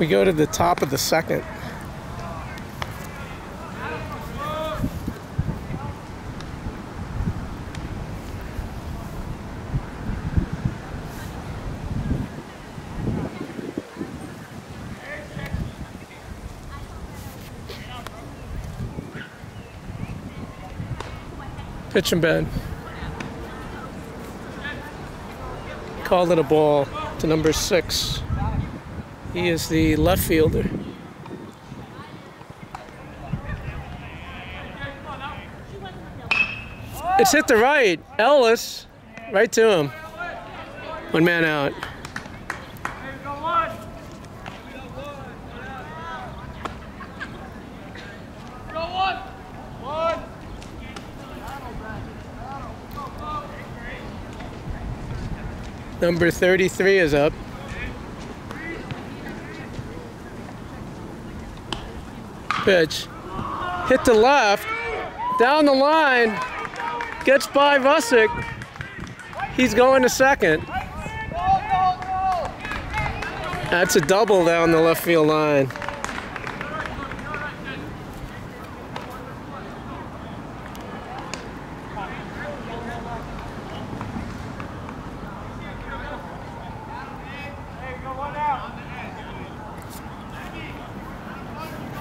We go to the top of the second. Pitch and bend. Called it a ball to number six. He is the left fielder. It's hit the right. Ellis, right to him. One man out. Number 33 is up. Pitch. Hit the left. Down the line. Gets by Vusick. He's going to second. That's a double down the left field line.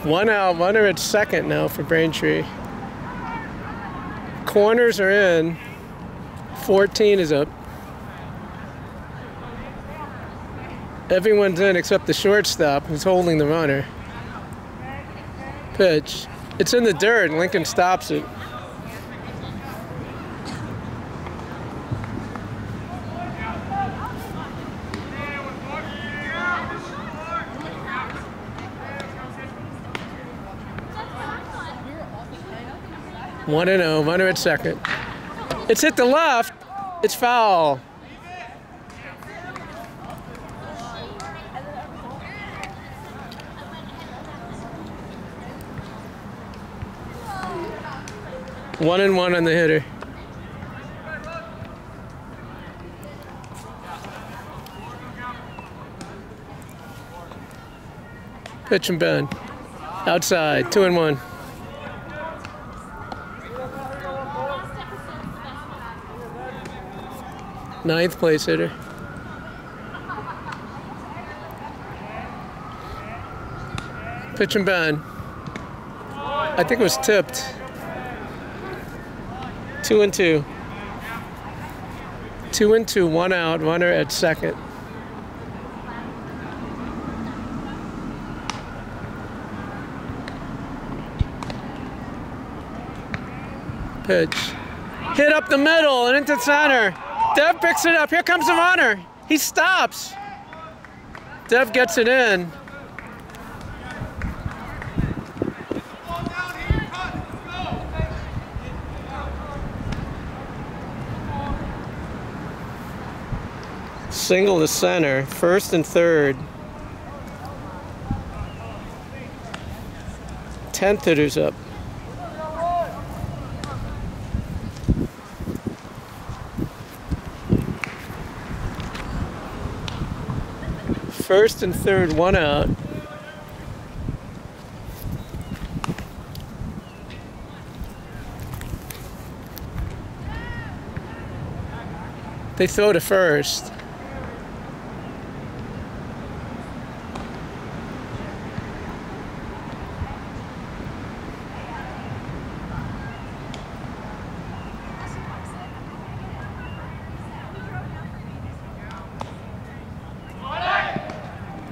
One out, runner at second now for Braintree. Corners are in. 14 is up. Everyone's in except the shortstop who's holding the runner. Pitch. It's in the dirt Lincoln stops it. One and oh, runner at second. It's hit the left. It's foul. One and one on the hitter. Pitch and bend. Outside, two and one. Ninth place hitter. Pitch and bend. I think it was tipped. Two and two. Two and two, one out, runner at second. Pitch. Hit up the middle and into center. Dev picks it up. Here comes the runner. He stops. Dev gets it in. Single to center, first and third. Tenth hitters up. First and third, one out. They throw to first.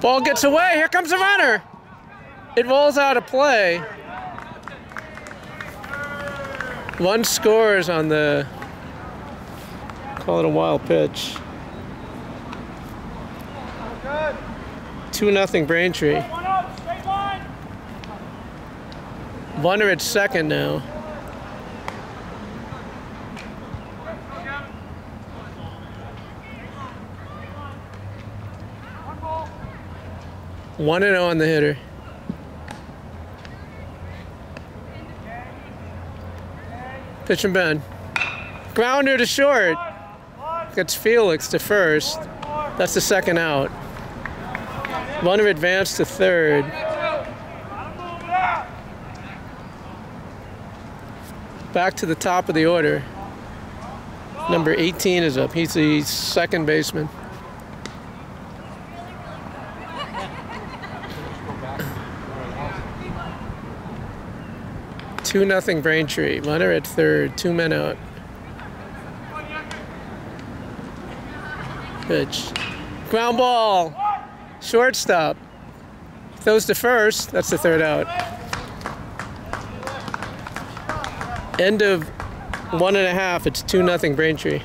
Ball gets away. Here comes the runner. It rolls out of play. One scores on the, call it a wild pitch. Two nothing Braintree. Runner at second now. One and 0 on the hitter. Pitch and bend. Grounder to short. Gets Felix to first. That's the second out. Runner advanced to third. Back to the top of the order. Number 18 is up. He's the second baseman. Two nothing Braintree. Runner at third. Two men out. Pitch. Ground ball. Shortstop. Throws to first. That's the third out. End of one and a half. It's two nothing Braintree.